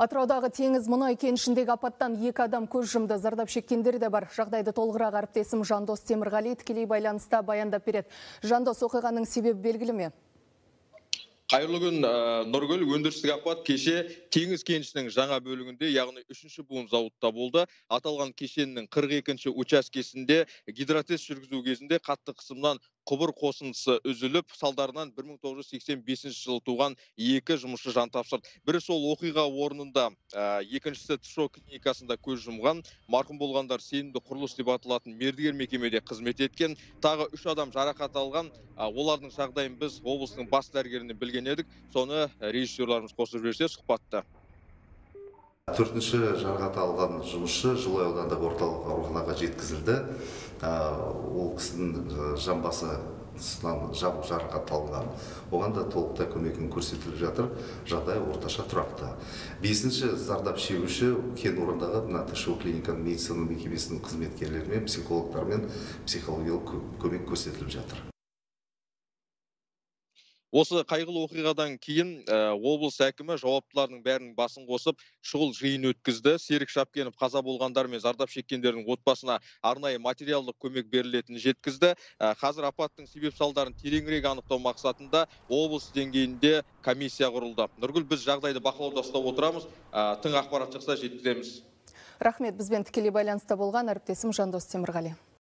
Атыраудағы теңіз мұнай кенішіндегі апаттан екі адам көз жұмды. Зардап шеккендер де бар. Жағдайды толығырақ әріптесім Жандос Темірғали тікелей байланыста баяндап береді. Жандос оқиғаның себебі белгілі ме? қайырлы күн нұргүл өндірістік апат кеше теңіз кенішінің жаңа бөлігінде яғни үшінші буын зауытта болды аталған кешеннің 42 учаскесінде гидротест жүргізу кезінде қатты қысымнан құбыр қосындысы үзіліп салдарынан 1985 жылы туған екі жұмысшы жан тапсырды. Бірі сол оқиға орнында екіншісі тшо клиникасында көз жұмған. Марқұм болғандар сенімді құрылыс деп аталатын мердігер мекемеде қызмет еткен. Тағы үш адам жарақат алған. Олардың жағдайын біз облыстың бас дәрігерінен білген едік. Соны режиссерларымыз қосып жіберсе сұхбатты төртінші жарақат алған жұмысшы жылой ауданындағы орталық ауруханаға жеткізілді. Ол кісінің жамбасы тұсынан жабық жарақат алынған оған да толықтай көмегін көрсетіліп жатыр. Жағдай орташа тұрақты. Бесінші зардап шегуші кен орнындағы мына тшо клиниканың медицина мекемесінің қызметкерлерімен психологтармен психологиялық көмек көрсетіліп жатыр. Осы қайғылы оқиғадан кейін ә, облыс әкімі жауаптылардың бәрінің басын қосып шұғыл жиын өткізді. Серік шапкенов қаза болғандар мен зардап шеккендердің отбасына арнайы материалдық көмек берілетінін жеткізді. Ә, қазір апаттың себеп салдарын тереңірек анықтау мақсатында облыс деңгейінде комиссия құрылды. Нұргүл біз жағдайды бақылауда ұстап отырамыз. Ә, тың ақпарат шықса жеткіземіз. Рахмет бізбен тікелей байланыста болған әріптесім жандос темірғали.